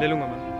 ले लूँगा मैं।